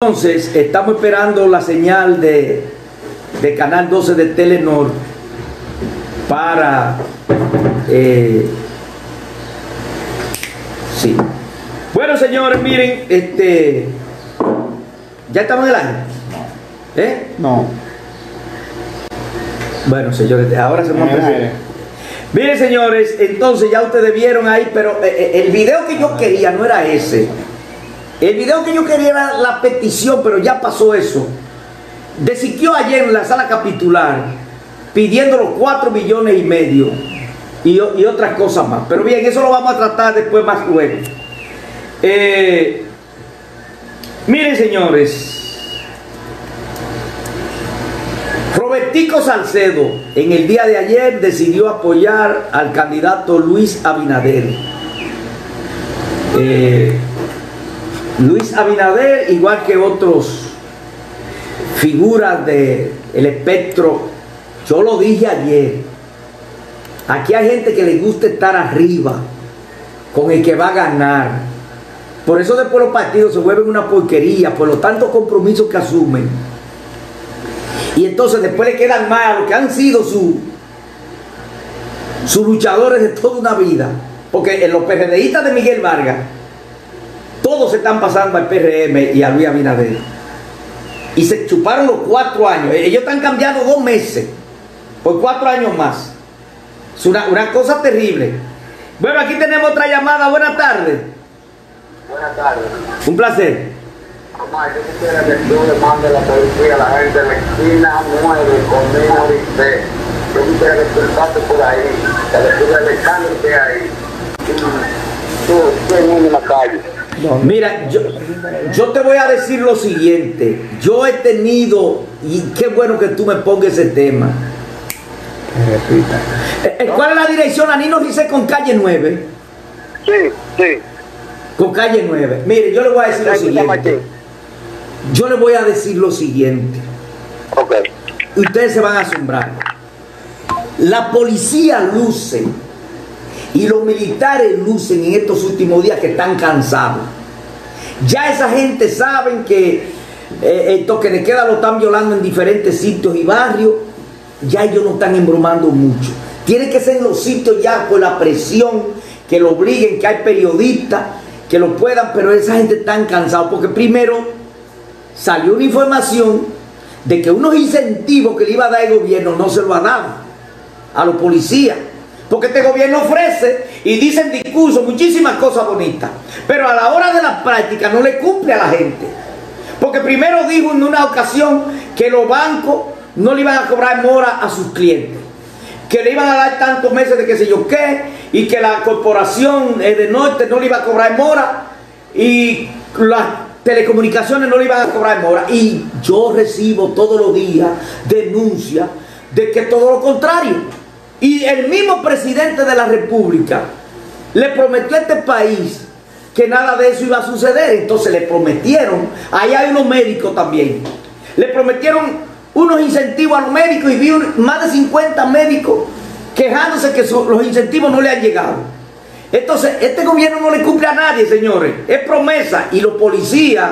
Entonces, estamos esperando la señal de, de Canal 12 de Telenor para... eh, sí. Bueno, señores, miren, este... ¿Ya estamos en el año? ¿Eh? No. Bueno, señores, ahora se me Mire, Miren, señores, entonces ya ustedes vieron ahí, pero eh, eh, el video que yo quería no era ese. El video que yo quería era la petición, pero ya pasó eso. De Siquio ayer en la sala capitular pidiendo los 4 millones y medio y otras cosas más. Pero bien, eso lo vamos a tratar después más luego. Eh, miren, señores. Robertico Salcedo en el día de ayer decidió apoyar al candidato Luis Abinader. Eh, Luis Abinader, igual que otros figuras del espectro, yo lo dije ayer, aquí hay gente que le gusta estar arriba con el que va a ganar. Por eso después los partidos se vuelven una porquería, por los tantos compromisos que asumen. Y entonces después le quedan a los que han sido su- sus luchadores de toda una vida. Porque en los PRDistas de Miguel Vargas, todos se están pasando al PRM y a Luis Abinader. Y se chuparon los cuatro años. Ellos están cambiando dos meses por cuatro años más. Es una, una cosa terrible. Bueno, aquí tenemos otra llamada. Buenas tardes. Buenas tardes. Un placer. Omar, yo quisiera que tú le mandes la policía a la gente de la esquina 9 con Viste. Yo quisiera que tú pases por ahí, que le pidas el escándalo que hay. Tú, tú en una calle. Mira, yo, yo te voy a decir lo siguiente. Yo he tenido, y qué bueno que tú me pongas ese tema. Eh, eh, ¿Cuál es la dirección? Anino dice con calle 9. Sí, sí. Con calle 9. Mire, yo le voy a decir lo siguiente. Yo le voy a decir lo siguiente. Ok. Ustedes se van a asombrar. La policía luce y los militares lucen en estos últimos días que están cansados. Ya esa gente saben que eh, el toque de queda lo están violando en diferentes sitios y barrios. Ya ellos no están embromando mucho. Tiene que ser en los sitios ya por la presión que lo obliguen, que hay periodistas que lo puedan, pero esa gente está cansada porque primero salió una información de que unos incentivos que le iba a dar el gobierno no se lo ha dado a los policías. Porque este gobierno ofrece y dicen discursos, muchísimas cosas bonitas. Pero a la hora de la práctica no le cumple a la gente. Porque primero dijo en una ocasión que los bancos no le iban a cobrar mora a sus clientes. Que le iban a dar tantos meses de qué sé yo qué. Y que la corporación eh, de norte no le iba a cobrar mora. Y las telecomunicaciones no le iban a cobrar mora. Y yo recibo todos los días denuncias de que todo lo contrario. Y el mismo presidente de la República le prometió a este país que nada de eso iba a suceder. Entonces le prometieron, ahí hay unos médicos también, le prometieron unos incentivos a los médicos y vi un- más de 50 médicos quejándose que los incentivos no le han llegado. Entonces, este gobierno no le cumple a nadie, señores. Es promesa. Y los policías,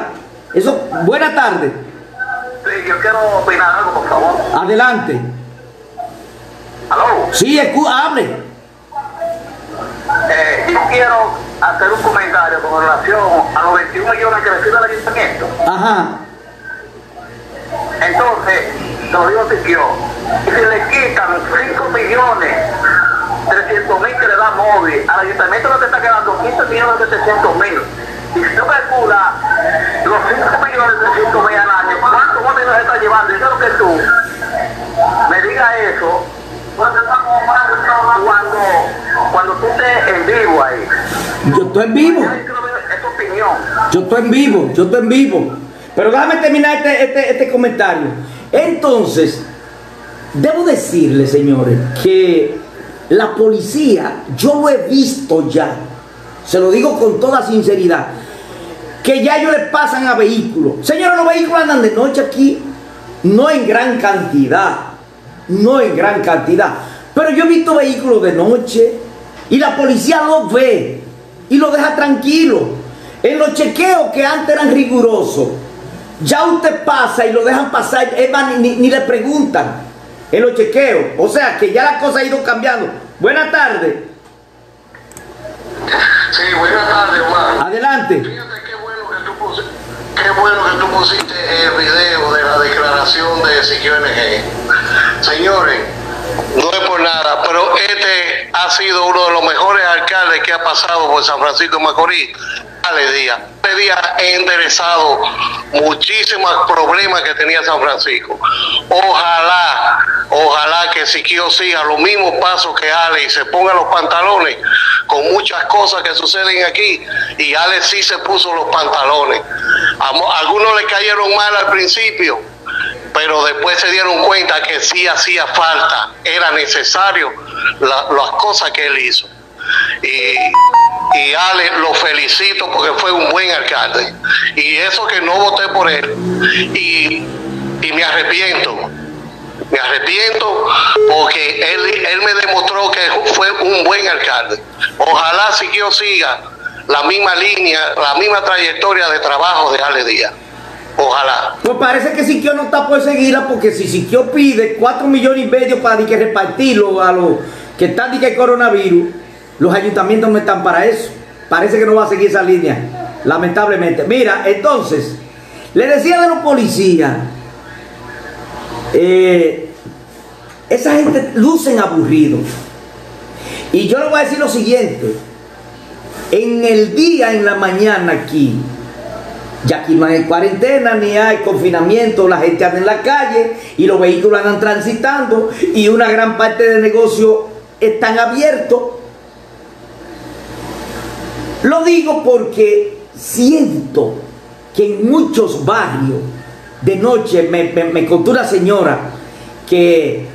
eso, buena tarde, Sí, yo quiero opinar algo, por favor. adelante. Aló. Sí, escu- hable. Eh, yo quiero hacer un comentario con relación a los 21 millones que recibe el ayuntamiento. Ajá. Entonces, lo digo si le quitan 5 millones 300 mil que le da móvil, al ayuntamiento no te está quedando 15 millones de 700 mil. Y si tú calculas los 5 millones de 300 mil al año, ¿cuánto móvil nos está llevando? Yo quiero que tú me digas eso cuando tú estés en vivo ahí. Yo estoy en vivo. Esa opinión. Yo estoy en vivo, yo estoy en vivo. Pero déjame terminar este, este, este comentario. Entonces, debo decirle, señores, que la policía, yo lo he visto ya, se lo digo con toda sinceridad, que ya ellos le pasan a vehículos. Señores, los vehículos andan de noche aquí, no en gran cantidad, no en gran cantidad. Pero yo he visto vehículos de noche y la policía los ve y los deja tranquilos. En los chequeos que antes eran rigurosos, ya usted pasa y lo dejan pasar, más, ni, ni le preguntan en los chequeos. O sea que ya la cosa ha ido cambiando. Buenas tardes. Sí, buenas tardes, Omar. Adelante. Fíjate qué bueno que tú pusiste, qué bueno que tú pusiste el video de la declaración de Siquio NG. Señores, no es por nada, pero este ha sido uno de los mejores alcaldes que ha pasado por San Francisco de Macorís. Ale Díaz. Ale Díaz ha enderezado muchísimos problemas que tenía San Francisco. Ojalá, ojalá que Siquio siga los mismos pasos que Ale y se ponga los pantalones con muchas cosas que suceden aquí. Y Ale sí se puso los pantalones. A algunos le cayeron mal al principio, pero después se dieron cuenta que sí hacía falta, era necesario la- las cosas que él hizo. Y, y Ale lo felicito porque fue un buen alcalde. Y eso que no voté por él. Y, y me arrepiento. Me arrepiento porque él, él me demostró que fue un buen alcalde. Ojalá Siquio siga la misma línea, la misma trayectoria de trabajo de Ale Díaz. Ojalá. Pues parece que Siquio no está por seguirla porque si Siquio pide 4 millones y medio para que repartirlo a los que están di que coronavirus, los ayuntamientos no están para eso. Parece que no va a seguir esa línea, lamentablemente. Mira, entonces, le decía de los policías, eh, esa gente lucen aburridos. Y yo le voy a decir lo siguiente, en el día, en la mañana aquí, ya aquí no hay cuarentena ni hay confinamiento, la gente anda en la calle y los vehículos andan transitando y una gran parte de negocios están abiertos. Lo digo porque siento que en muchos barrios de noche me, contó una señora que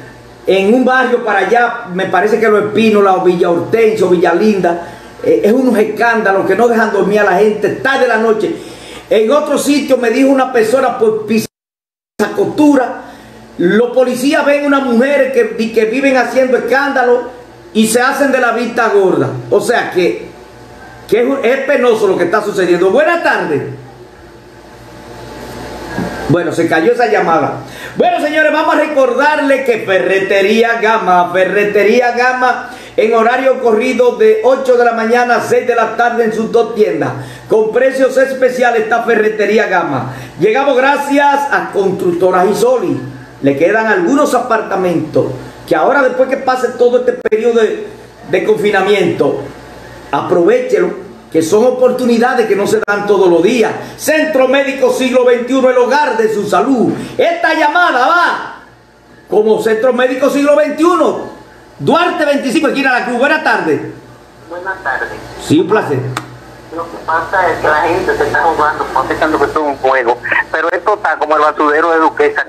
en un barrio para allá, me parece que los Espínola o Villa Hortensia o Villa Linda, eh, es unos escándalos que no dejan dormir a la gente tarde de la noche. En otro sitio me dijo una persona por costura, los policías ven unas mujeres que, que viven haciendo escándalos y se hacen de la vista gorda. O sea que, que es, es penoso lo que está sucediendo. Buenas tardes. Bueno, se cayó esa llamada. Bueno, señores, vamos a recordarle que Ferretería Gama, Ferretería Gama en horario corrido de 8 de la mañana a 6 de la tarde en sus dos tiendas. Con precios especiales está Ferretería Gama. Llegamos gracias a Constructoras Isoli. Le quedan algunos apartamentos que ahora después que pase todo este periodo de, confinamiento, aprovechelo que son oportunidades que no se dan todos los días. Centro Médico Siglo XXI, el hogar de su salud. Esta llamada va como Centro Médico Siglo XXI. Duarte 25, esquina La Cruz. Buenas tardes. Buenas tardes. Sí, un placer. Lo que pasa es que la gente se está jugando, pensando que esto es un juego. Pero esto está como el basurero de Duquesa.